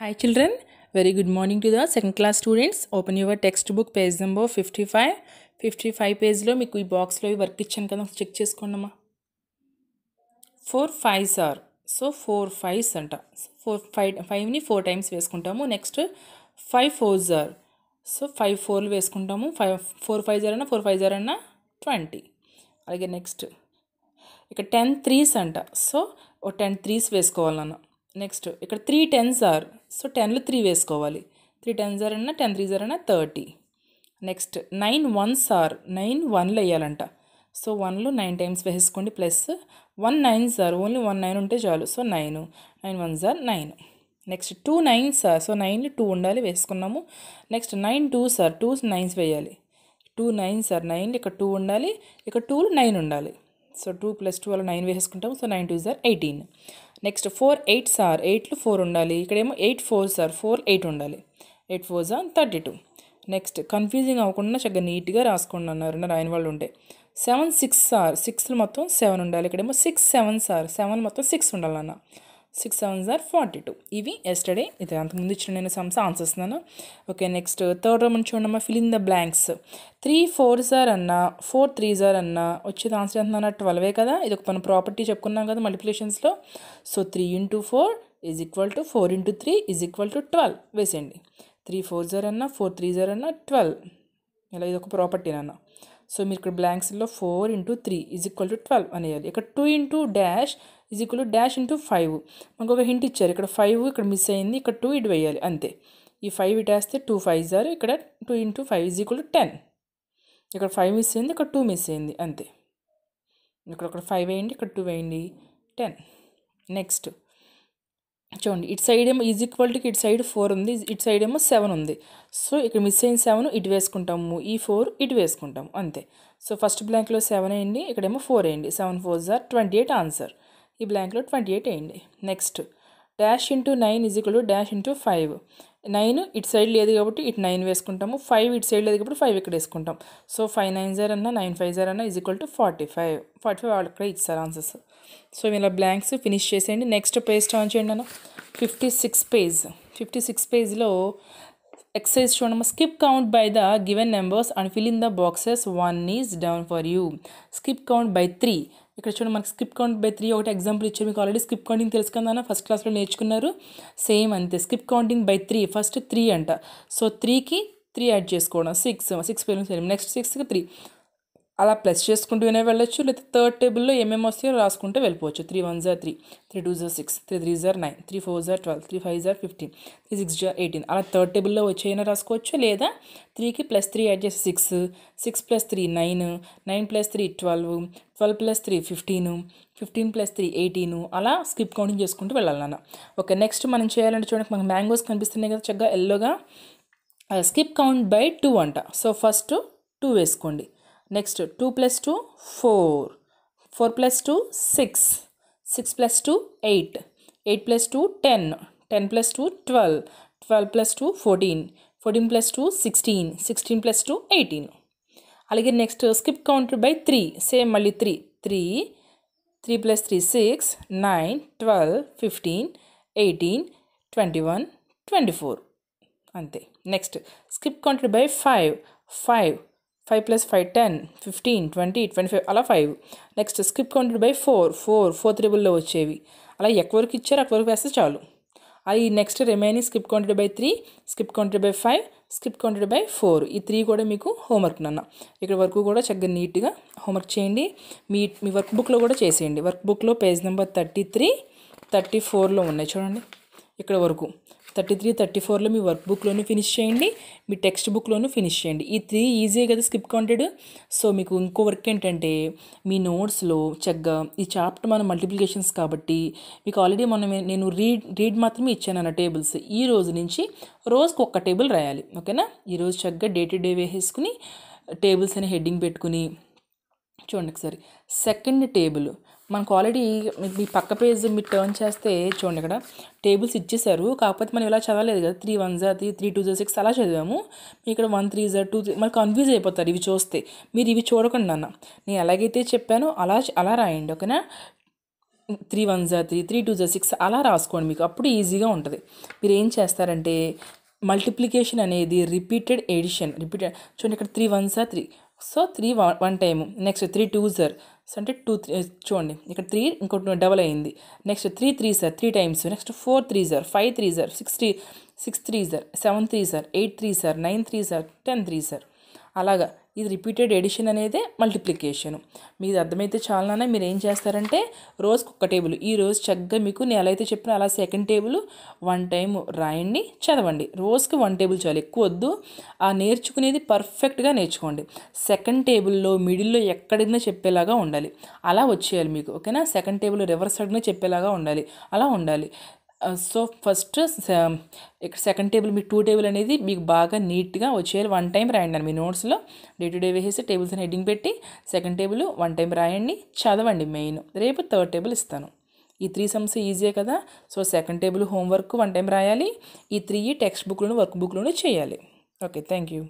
Hi children, very good morning to the second class students. Open your textbook page number 55. 55 పేజ్లో మీకు ఈ బాక్స్లో ఈ వర్క్ ఇచ్చాను కదా check చేసుకోండమ్మా four fives are so four fives అంట ఫోర్ ఫైవ్ ఫైవ్ని ఫోర్ టైమ్స్ వేసుకుంటాము next five fours are so five ఫోర్లు వేసుకుంటాము ఫైవ్ ఫోర్ ఫైవ్ జార్ అన్న ఫోర్ ఫైవ్ జార్ అన్న ట్వంటీ అలాగే నెక్స్ట్ ఇక్కడ టెన్ త్రీస్ అంట సో ఓ టెన్ త్రీస్ వేసుకోవాలన్న నెక్స్ట్ ఇక్కడ త్రీ టెన్స్ ఆర్ సో టెన్లు త్రీ వేసుకోవాలి. త్రీ టెన్స్ ఆర్ అన్నా టెన్ త్రీ ఆర్ అన్న thirty. Next nine ones or nine వన్లు వేయాలంట. సో వన్లు నైన్ టైమ్స్ వేసుకోండి plus one nine are only one nine ఉంటే చాలు. So nine nine one are nine. Next two nine are so nine two ఉండాలి వేసుకున్నాము. Next nine two are two nines వేయాలి. Two nine sir nine ఇక్కడ two ఉండాలి ఇక్కడ two nine ఉండాలి. So two plus two అలా నైన్ వేసుకుంటాము so nine two sir eighteen. Next four eight sir ఎయిట్లు four ఉండాలి. ఇక్కడేమో eight four are four eight ఉండాలి. Eight four are thirty two. Next confusing అవ్వకుండా చక్కగా నీట్గా రాసుకోండి అన్నారు. రాయని వాళ్ళు ఉంటే. సెవెన్ సిక్స్ సార్ సిక్స్లు మొత్తం సెవెన్ ఉండాలి. ఇక్కడేమో సిక్స్ సెవెన్ సార్ సెవెన్ మొత్తం సిక్స్ ఉండాలన్న. Six seven sir forty two ఇవి ఎస్టర్డే ఇది అంతకుముందు ఇచ్చిన నేను సమ్స్ ఆన్సర్స్ అన్నాను ఓకే నెక్స్ట్ థర్డ్ రౌండ్ చూడమ్మా fill in the blanks three four sir అన్న ఫోర్ త్రీ సార్ అన్న వచ్చేది ఆన్సర్ ఎంత ట్వెల్వే కదా. ఇది ఒక మన ప్రాపర్టీ చెప్పుకున్నాం కదా మల్టిప్లికేషన్స్లో so three into four is equal to four into three is equal to twelve వేసేయండి. త్రీ ఫోర్ జార్ అన్న ఫోర్ త్రీ జార్ అన్న ట్వెల్వ్ ఇలా ఇది ఒక ప్రాపర్టీ అన్న సో మీరు ఇక్కడ బ్లాంక్స్లో four into three is equal to twelve అనేయాలి. ఇక్కడ two into dash is equal dash into five మనకు ఒక హింట్ ఇచ్చారు. ఇక్కడ ఫైవ్ ఇక్కడ మిస్ అయింది. ఇక్కడ టూ ఇటు వేయాలి. అంతే. ఈ ఫైవ్ ఇటు వేస్తే టూ ఫైవ్ జార్ ఇక్కడ two into five is equal ten ఇక్కడ ఫైవ్ మిస్ అయింది. ఇక్కడ టూ మిస్ అయింది. అంతే. ఇక్కడ ఒక ఫైవ్ వేయండి. ఇక్కడ టూ వేయండి. టెన్ నెక్స్ట్ చూడండి. ఇటు సైడ్ ఏమో ఈజ్ ఈక్వల్టీకి ఇటు సైడ్ ఫోర్ ఉంది. ఇటు సైడ్ ఏమో సెవెన్ ఉంది. సో ఇక్కడ మిస్ అయిన సెవెన్ ఇటు వేసుకుంటాము. ఈ ఫోర్ ఇటు వేసుకుంటాము. అంతే. సో ఫస్ట్ బ్లాంక్లో సెవెన్ వేయండి. ఇక్కడేమో ఫోర్ వేయండి. సెవెన్ ఫోర్ జార్ ట్వంటీ ఎయిట్ ఆన్సర్ ఈ బ్లాంక్లో ట్వంటీ ఎయిట్ వేయండి. Next dash into nine is equal to dash into five nine ఇటు సైడ్ లేదు కాబట్టి ఇటు నైన్ వేసుకుంటాము. ఫైవ్ ఇటు సైడ్ లేదు కాబట్టి ఫైవ్ ఇక్కడ వేసుకుంటాం. సో ఫైవ్ నైన్ జార్ అన్న నైన్ ఫైవ్ జార్ అన్న is equal equal to forty five forty five వాళ్ళు ఇక్కడ ఇచ్చారు ఆన్సర్స్ సో ఇలా బ్లాంక్స్ ఫినిష్ చేసేయండి. నెక్స్ట్ పేజ్ ఆన్ చేయండి అన్న. Fifty six page fifty six పేజ్లో ఎక్సైజ్ చూడము? Skip count by the given numbers and fill in the boxes one is done for you skip count by three ఇక్కడ చూడండి మనకి skip count by three ఒకటి example ఇచ్చారు. మీకు already skip counting తెలుసు కదా ఫస్ట్ క్లాస్లో నేర్చుకున్నారు. సేమ్ అంతే. Skip counting by three first three అంట. సో త్రీకి త్రీ యాడ్ చేసుకోవడం. సిక్స్ సిక్స్ పేరు నెక్స్ట్ సిక్స్కి త్రీ అలా ప్లస్ చేసుకుంటూనే వెళ్ళొచ్చు లేదా థర్డ్ టేబుల్లో ఏమేమి వస్తాయో రాసుకుంటూ వెళ్ళిపోవచ్చు. త్రీ వన్ జార్ త్రీ త్రీ టూ జార్ సిక్స్ త్రీ త్రీ జార్ నైన్ త్రీ ఫోర్ జార్ ట్వెల్వ్ త్రీ ఫైవ్ జార్ ఫిఫ్టీన్ త్రీ సిక్స్ జార్ ఎయిటీన్. అలా థర్డ్ టేబుల్లో వచ్చేయైనా రాసుకోవచ్చు లేదా త్రీకి ప్లస్ త్రీ యాడ్ చేసి six six plus three nine nine plus three twelve twelve plus three fifteen fifteen plus three eighteen అలా స్కిప్ కౌంటింగ్ చేసుకుంటూ వెళ్ళాలన్న ఓకే నెక్స్ట్ మనం చేయాలంటే చూడండి మనకు మ్యాంగోస్ కనిపిస్తున్నాయి కదా చక్కగా ఎల్లోగా స్కిప్ కౌంట్ బై టూ అంట. సో ఫస్ట్ టూ వేసుకోండి. Next two plus two four. Four plus two six. Six plus two eight. Eight plus two ten. Ten plus two twelve. Twelve plus two fourteen. Fourteen plus two sixteen. Sixteen plus two eighteen. అలాగే next skip counter by three. Same మళ్ళీ three. Three. Three plus three six. Nine. Twelve. Fifteen. Eighteen. Twenty one. Twenty four. అంతే. Next skip counter by five. Five. Five plus five ten fifteen twenty twenty five అలా five next skip counted by four four four త్రిబుల్లో వచ్చేవి. అలా ఎక్కడి వరకు ఇచ్చారు అక్కడి వరకు వేస్తే చాలు. అది next remaining skip counted by three skip counted by five skip counted by four ఈ త్రీ కూడా మీకు హోంవర్క్ నాన్న. ఇక్కడ వరకు కూడా చక్కగా నీట్గా హోంవర్క్ చేయండి. మీ మీ వర్క్ బుక్లో కూడా చేసేయండి. వర్క్ బుక్లో page number thirty three thirty ఫోర్లో ఉన్నాయి. చూడండి. ఇక్కడ వరకు. థర్టీ త్రీ థర్టీ ఫోర్లో మీ వర్క్ బుక్లోనూ ఫినిష్ చేయండి మీ టెక్స్ట్ బుక్లోనూ ఫినిష్ చేయండి. ఈ త్రీ ఈజీ కదా స్కిప్ కౌంటెడ్ సో మీకు ఇంకో వర్క్ ఏంటంటే మీ నోట్స్లో చక్కగా ఈ చాప్టర్ మన మల్టిప్లికేషన్స్ కాబట్టి మీకు ఆల్రెడీ మనం నేను రీడ్ రీడ్ మాత్రమే ఇచ్చాను అన్న టేబుల్స్ ఈ రోజు నుంచి రోజుకు ఒక్క టేబుల్ రాయాలి ఓకేనా ఈరోజు చక్కగా డే టు డే వేసేసుకుని టేబుల్స్ అని హెడ్డింగ్ పెట్టుకుని చూడండి ఒకసారి. సెకండ్ టేబుల్ మనకు ఆల్రెడీ మీ పక్క పేజ్ మీరు టర్న్ చేస్తే చూడండి ఇక్కడ టేబుల్స్ ఇచ్చేసారు కాకపోతే మనం ఇలా చదవలేదు కదా. త్రీ వన్ జా త్రీ త్రీ టూ జా సిక్స్ అలా చదివాము. మీ ఇక్కడ వన్ త్రీ జా టూ త్రీ మనకు కన్ఫ్యూజ్ అయిపోతారు ఇవి చూస్తే. మీరు ఇవి చూడకండి అన్న నేను ఎలాగైతే చెప్పానో అలా అలా రాయండి ఓకేనా? త్రీ వన్ జా త్రీ త్రీ టూ జా సిక్స్ అలా రాసుకోండి మీకు. అప్పుడు ఈజీగా ఉంటుంది. మీరు ఏం చేస్తారంటే మల్టిప్లికేషన్ అనేది రిపీటెడ్ ఎడిషన్ రిపీటెడ్ చూడండి ఇక్కడ three one are three so three one one time next three two are అంటే టూ త్రీ చూడండి. ఇక్కడ త్రీ ఇంకోటి డబల్ అయింది. Next three three sir three times next four three sir five three sir six three six three sir seven three sir eight three sir nine three sir ten three sir అలాగా. ఇది repeated edition అనేదే multiplication. మీది అర్థమైతే చాలనా మీరు ఏం చేస్తారంటే రోజుకు ఒక టేబుల్. ఈ రోజు చక్కగా మీకు నేను ఎలా అయితే చెప్పినా అలా సెకండ్ టేబుల్ వన్ టైం రాయండి చదవండి. రోజుకి వన్ టేబుల్ చాలు. ఎక్కువ వద్దు. ఆ నేర్చుకునేది పర్ఫెక్ట్గా నేర్చుకోండి. సెకండ్ టేబుల్లో మిడిల్లో ఎక్కడైనా చెప్పేలాగా ఉండాలి. అలా వచ్చేయాలి మీకు ఓకేనా? సెకండ్ టేబుల్ రివర్స్ సైడ్గా చెప్పేలాగా ఉండాలి. అలా ఉండాలి. సో ఫస్ట్ ఇక్కడ సెకండ్ టేబుల్ మీకు టూ టేబుల్ అనేది మీకు బాగా నీట్గా వచ్చేయాలి. వన్ టైం రాయండి మీ నోట్స్లో డే టు డే వేసేసి టేబుల్స్ హెడ్డింగ్ పెట్టి సెకండ్ టేబుల్ వన్ టైం రాయండి చదవండి మెయిన్ రేపు థర్డ్ టేబుల్ ఇస్తాను. ఈ త్రీ సమ్స్ ఈజీయే కదా? So second table homework one time రాయాలి. ఈ త్రీ టెక్స్ట్ బుక్లోను వర్క్ బుక్లోను చేయాలి. Okay thank you